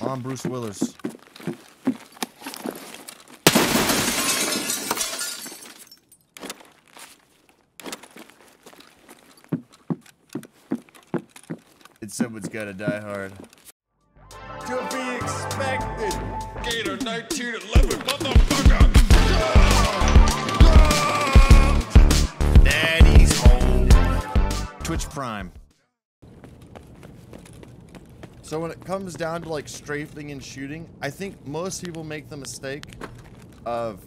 On Bruce Willis. It's someone's gotta die hard. To be expected. Gator 1911, motherfucker. Daddy's home. Twitch Prime. So when it comes down to like strafing and shooting, I think most people make the mistake of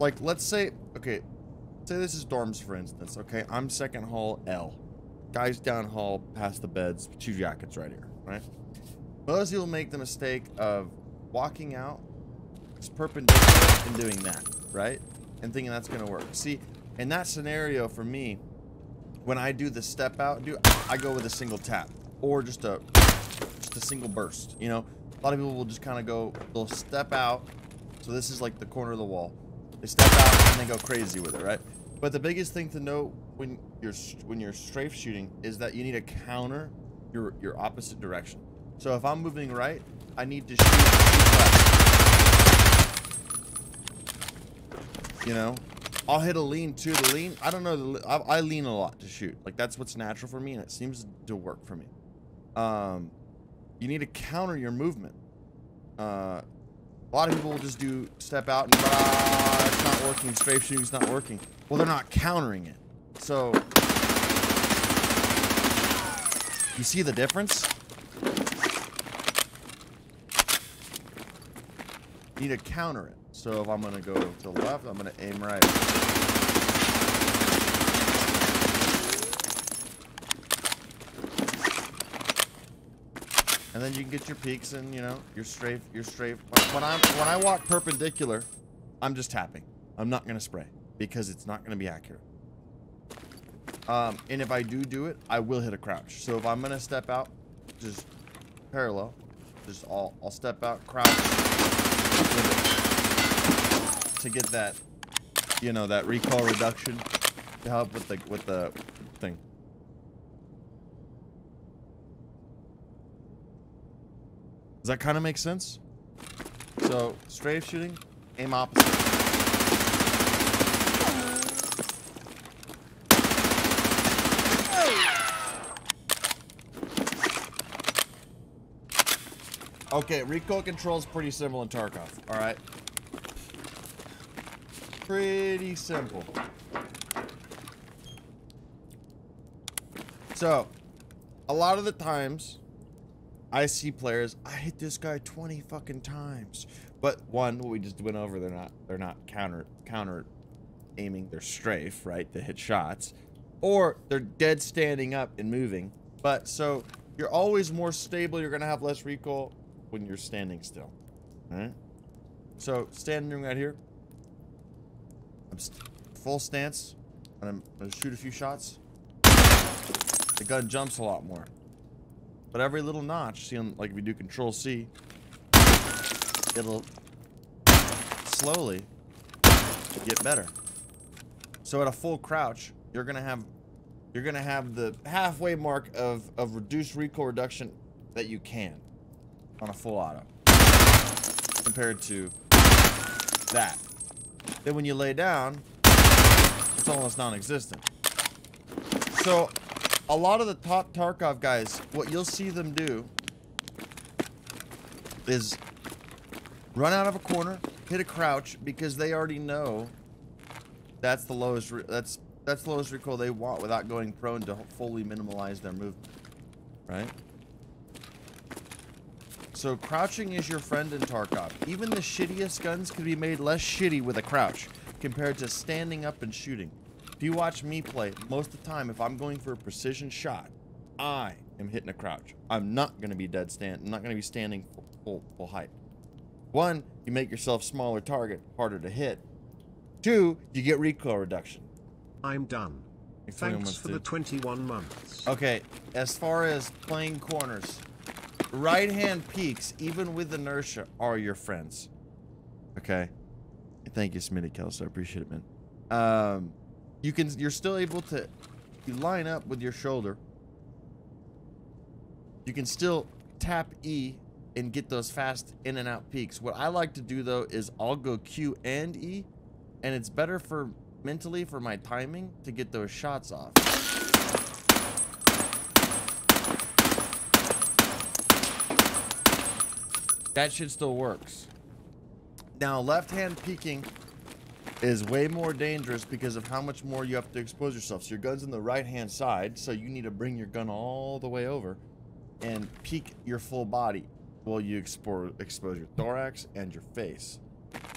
like let's say okay, say this is dorms for instance, okay? I'm second hall L. Guys down hall past the beds, two jackets right here, right? Most people make the mistake of walking out just perpendicular and doing that, right? And thinking that's gonna work. See, in that scenario for me, when I do the step out, do I go with a single tap or just a just a single burst. You know, a lot of people will just kind of go, they'll step out. So this is like the corner of the wall. They step out and they go crazy with it, right? But the biggest thing to note when you're when you're strafe shooting is that you need to counter your your opposite direction. So if I'm moving right, I need to shoot. You know, I'll hit a lean too. The lean, I don't know. I, I lean a lot to shoot. Like that's what's natural for me, and it seems to work for me. Um, you need to counter your movement. Uh, a lot of people will just do step out and ah, it's not working. Strafe shooting's not working. Well, they're not countering it. So you see the difference? You need to counter it. So if I'm gonna go to the left, I'm gonna aim right. And then you can get your peeks and you know your strafe, your strafe. When I'm when I walk perpendicular, I'm just tapping. I'm not gonna spray because it's not gonna be accurate. Um, and if I do do it, I will hit a crouch. So if I'm gonna step out, just parallel, just I'll I'll step out, crouch to get that, you know, that recoil reduction to help with the with the thing. Does that kind of make sense? So, strafe shooting, aim opposite. Okay, recoil control is pretty simple in Tarkov. All right. Pretty simple. So, a lot of the times, I see players. I hit this guy 20 fucking times, but one, what we just went over, they're not they're not counter counter aiming. They're strafe, right, to hit shots, or they're dead standing up and moving. But so you're always more stable. You're gonna have less recoil when you're standing still. All right. So standing right here. I'm full stance, and I'm gonna shoot a few shots. The gun jumps a lot more. But every little notch, see, on, like if you do Control C, it'll slowly get better. So at a full crouch, you're gonna have you're gonna have the halfway mark of of reduced recoil reduction that you can on a full auto compared to that. Then when you lay down, it's almost non-existent. So a lot of the top Tarkov guys, what you'll see them do is run out of a corner, hit a crouch because they already know that's the lowest that's that's the lowest recoil they want without going prone to fully minimize their movement, right? So crouching is your friend in Tarkov. Even the shittiest guns could be made less shitty with a crouch compared to standing up and shooting. If you watch me play, most of the time, if I'm going for a precision shot, I am hitting a crouch. I'm not going to be dead stand. I'm not going to be standing full, full, height. One, you make yourself smaller target, harder to hit. Two, you get recoil reduction. I'm done. Thanks for the 21 months. Okay, as far as playing corners, right hand peeks, even with inertia, are your friends. Okay. Thank you, Smitty Kelso. I appreciate it, man. Um, you can you're still able to you line up with your shoulder. You can still tap E and get those fast in and out peeks. What I like to do though is I'll go Q and E, and it's better for mentally for my timing to get those shots off. That shit still works. Now, left hand peeking is way more dangerous because of how much more you have to expose yourself. So your gun's on the right hand side, so you need to bring your gun all the way over and peek your full body while you expose, expose your thorax and your face.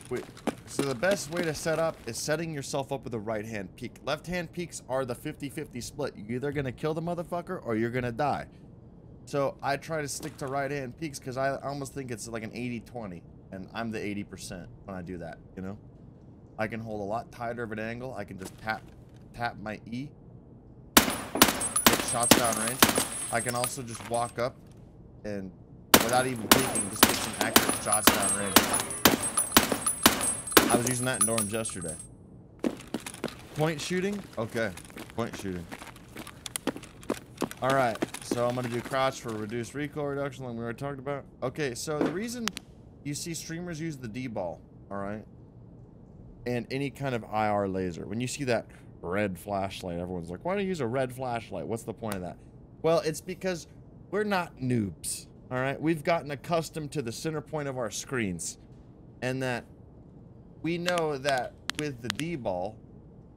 Wait, so the best way to set up is setting yourself up with a right hand peek. Left hand peeks are the 50-50 split. You're either going to kill the motherfucker or you're going to die. So I try to stick to right hand peeks because I almost think it's like an 80-20 and I'm the 80% when I do that, you know? I can hold a lot tighter of an angle. I can just tap tap my E, get shots down range. I can also just walk up and without even thinking, just get some accurate shots down range. I was using that in dorms yesterday. Point shooting? Okay. Point shooting. Alright, so I'm going to do crouch for reduced recoil reduction like we already talked about. Okay, so the reason you see streamers use the DBAL, alright, and any kind of IR laser. When you see that red flashlight, everyone's like, why don't you use a red flashlight? What's the point of that? Well, it's because we're not noobs, all right? We've gotten accustomed to the center point of our screens and that we know that with the DBAL,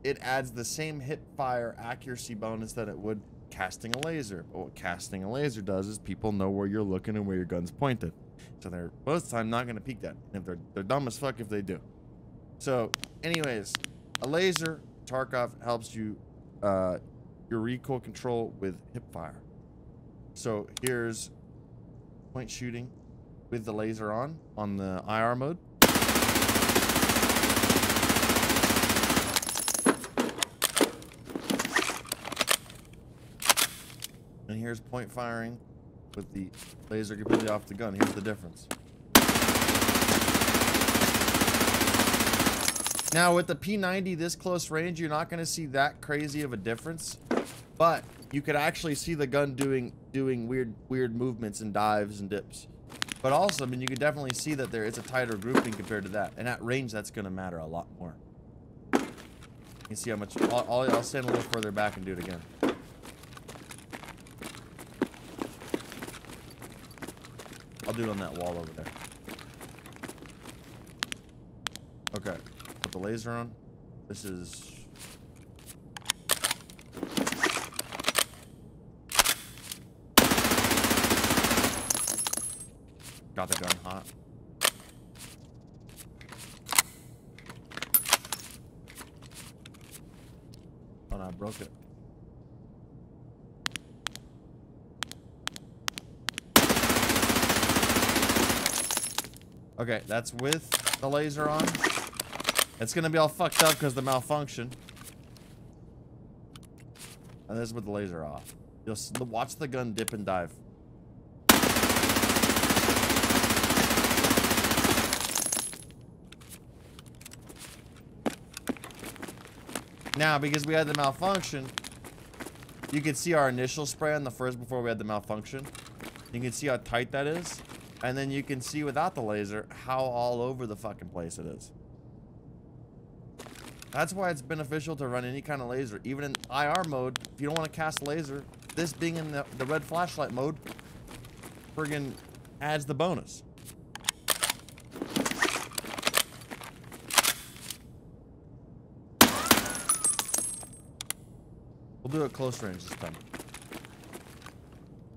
it adds the same hip fire accuracy bonus that it would casting a laser. But what casting a laser does is people know where you're looking and where your gun's pointed. So they're most of the time not going to peek that. And if they're, they're dumb as fuck if they do. So, anyways, a laser, Tarkov helps you, uh, your recoil control with hip fire. So here's point shooting with the laser on, on the IR mode. And here's point firing with the laser completely off the gun. Here's the difference. Now with the P90 this close range, you're not going to see that crazy of a difference, but you could actually see the gun doing doing weird weird movements and dives and dips. But also, I mean, you can definitely see that there is a tighter grouping compared to that, and at range, that's going to matter a lot more. You see how much? I'll, I'll, I'll stand a little further back and do it again. I'll do it on that wall over there. Okay the laser on. This is... Got the gun hot. Oh no, I broke it. Okay, that's with the laser on. It's gonna be all fucked up because the malfunction. And this is with the laser off. You'll watch the gun dip and dive. Now, because we had the malfunction, you can see our initial spray on the first before we had the malfunction. You can see how tight that is. And then you can see without the laser how all over the fucking place it is. That's why it's beneficial to run any kind of laser. Even in IR mode, if you don't want to cast laser, this being in the, the red flashlight mode, friggin' adds the bonus. We'll do it close range this time.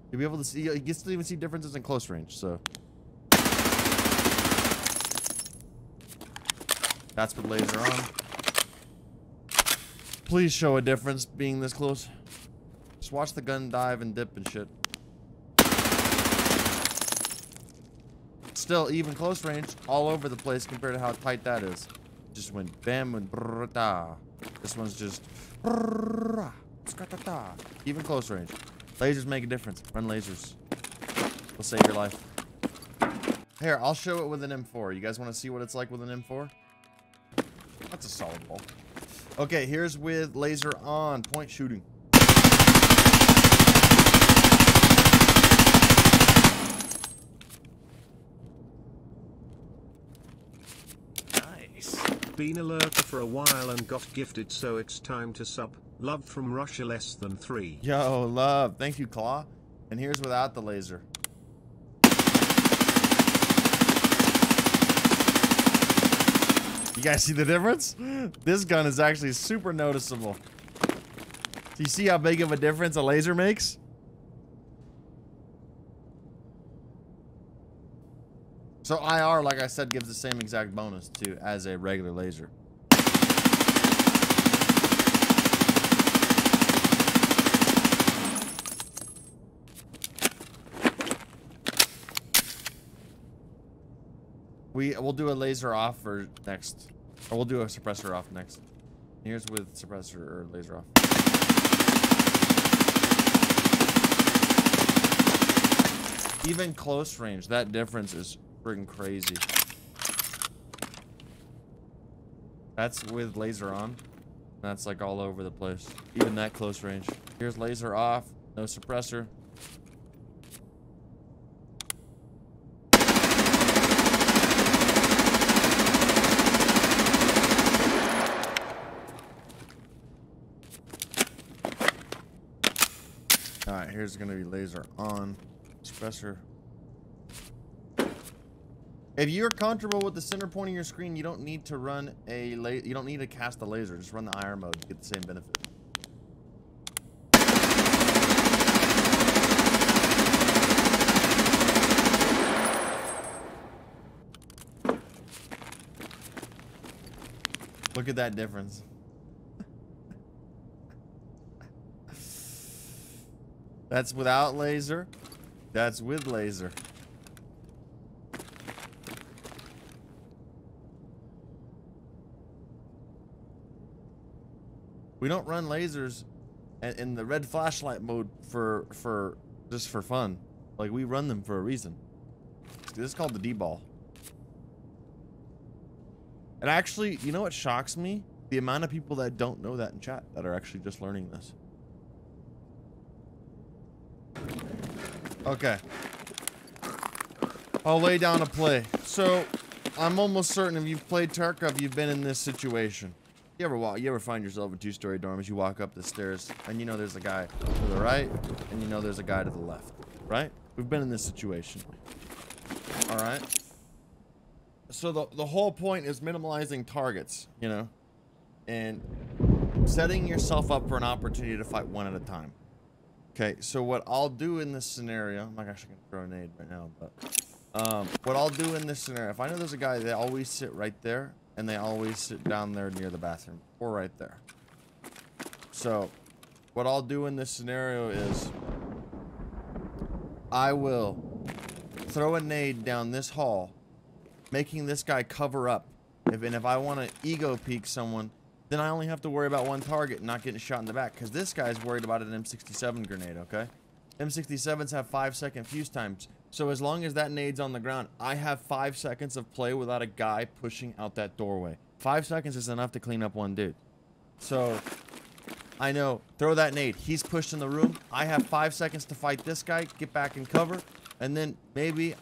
You'll be able to see, you can still even see differences in close range, so. That's with laser on. Please show a difference being this close. Just watch the gun dive and dip and shit. Still, even close range, all over the place compared to how tight that is. Just went bam and brrrta. This one's just even close range. Lasers make a difference. Run lasers. Will save your life. Here, I'll show it with an M4. You guys want to see what it's like with an M4? That's a solid ball. Okay, here's with laser on, point shooting. Nice. Been a lurker for a while and got gifted, so it's time to sup. Love from Russia less than three. Yo, love. Thank you, Claw. And here's without the laser. You guys see the difference? This gun is actually super noticeable. Do you see how big of a difference a laser makes? So IR, like I said, gives the same exact bonus to as a regular laser. We we'll do a laser off for next, or we'll do a suppressor off next. Here's with suppressor or laser off. Even close range, that difference is freaking crazy. That's with laser on. That's like all over the place. Even that close range. Here's laser off, no suppressor. Alright, here's gonna be laser on. Suppressor. If you're comfortable with the center point of your screen, you don't need to run a la you don't need to cast the laser. Just run the IR mode to get the same benefit. Look at that difference. That's without laser. That's with laser. We don't run lasers in the red flashlight mode for for just for fun. Like we run them for a reason. This is called the DBAL. And actually, you know what shocks me? The amount of people that don't know that in chat that are actually just learning this. Okay. I'll lay down a play. So, I'm almost certain if you've played Tarkov, you've been in this situation. You ever walk, you ever find yourself in two-story dorms, you walk up the stairs, and you know there's a guy to the right, and you know there's a guy to the left, right? We've been in this situation. All right? So the, the whole point is minimalizing targets, you know? And setting yourself up for an opportunity to fight one at a time. Okay, so what I'll do in this scenario, I'm not actually gonna throw a nade right now, but um, what I'll do in this scenario, if I know there's a guy, they always sit right there, and they always sit down there near the bathroom, or right there. So, what I'll do in this scenario is, I will throw a nade down this hall, making this guy cover up. If, and if I want to ego peek someone, then I only have to worry about one target not getting shot in the back because this guy's worried about an M67 grenade, okay? M67s have five second fuse times. So as long as that nade's on the ground, I have five seconds of play without a guy pushing out that doorway. Five seconds is enough to clean up one dude. So I know, throw that nade. He's pushed in the room. I have five seconds to fight this guy, get back in cover, and then maybe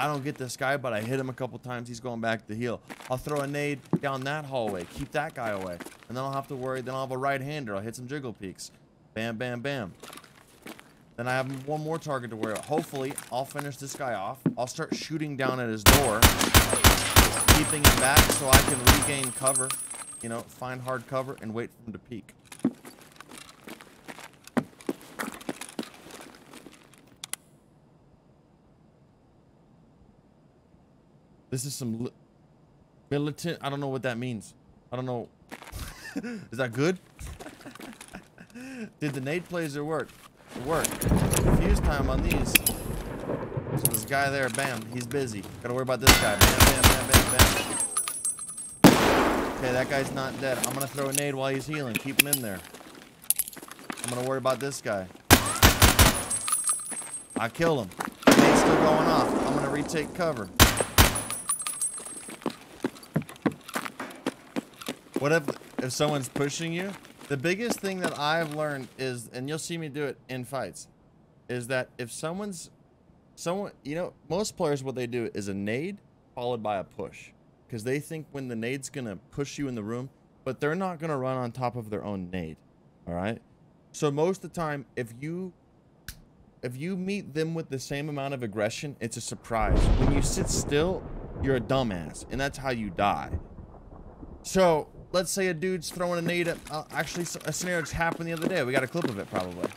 I don't get this guy, but I hit him a couple times. He's going back to heal. I'll throw a nade down that hallway. Keep that guy away. And then I'll have to worry. Then I'll have a right-hander. I'll hit some jiggle peeks. Bam, bam, bam. Then I have one more target to worry about. Hopefully, I'll finish this guy off. I'll start shooting down at his door. Keeping him back so I can regain cover. You know, find hard cover and wait for him to peek. This is some militant. I don't know what that means. I don't know. is that good? Did the nade placer work? It worked. Fuse time on these. So this guy there, bam, he's busy. Gotta worry about this guy. Bam, bam, bam, bam, bam. Okay, that guy's not dead. I'm gonna throw a nade while he's healing. Keep him in there. I'm gonna worry about this guy. I killed him. Nade's still going off. I'm gonna retake cover. What if if someone's pushing you? The biggest thing that I've learned is, and you'll see me do it in fights, is that if someone's, someone, you know, most players what they do is a nade followed by a push. because they think when the nade's gonna push you in the room, but they're not gonna run on top of their own nade. All right. So most of the time, if you if you meet them with the same amount of aggression, it's a surprise. When you sit still, you're a dumbass, and that's how you die. So let's say a dude's throwing a nade at. Uh, actually, a scenario just happened the other day. We got a clip of it probably.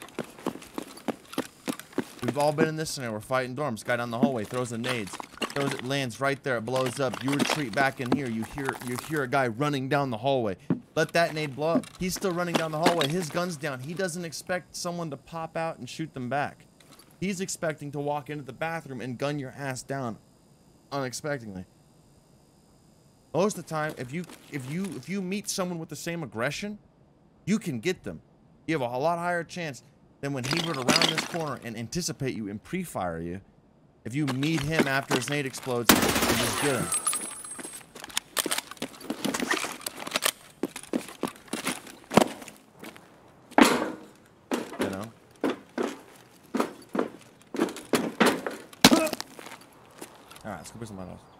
We've all been in this scenario. We're fighting dorms. Guy down the hallway throws a nades. Throws it, lands right there. It blows up. You retreat back in here. You hear you hear a guy running down the hallway. Let that nade blow up. He's still running down the hallway. His gun's down. He doesn't expect someone to pop out and shoot them back. He's expecting to walk into the bathroom and gun your ass down unexpectedly. Most of the time, if you if you if you meet someone with the same aggression, you can get them. You have a lot higher chance than when he would around this corner and anticipate you and pre-fire you. If you meet him after his nade explodes and just get him. You know? Alright, let's go put some else.